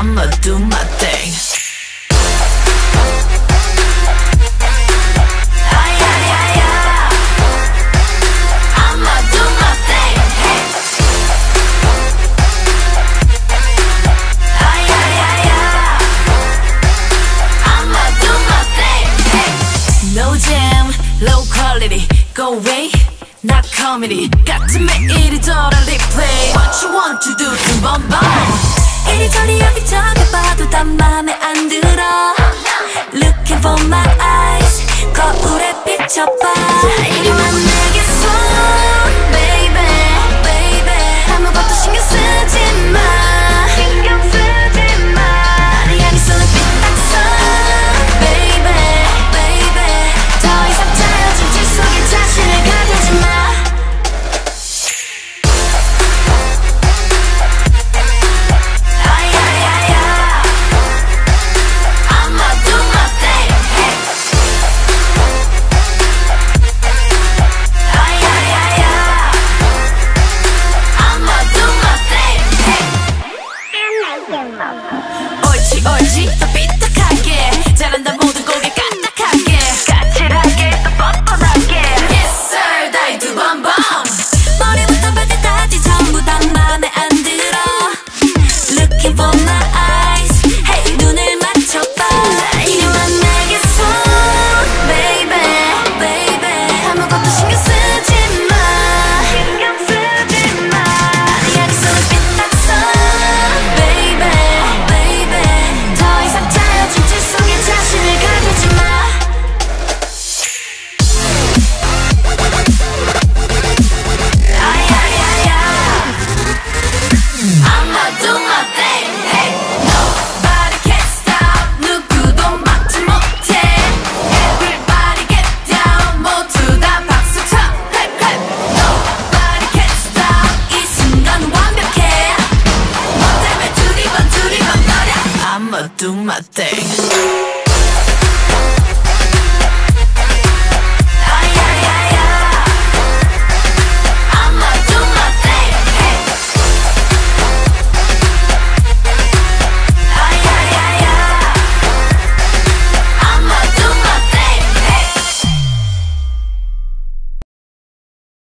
I'ma do my thing. no jam low quality, go away, not comedy. got to make it all a play. What you want to do to bomb bomb? 이리저리 여기저기 봐도 다 맘에 안 들어. Looking for my eyes. 거울에 비춰봐. 이리 만나 아, 옳지 옳지 더 삐딱하게. 잘한다 I'ma do my thing.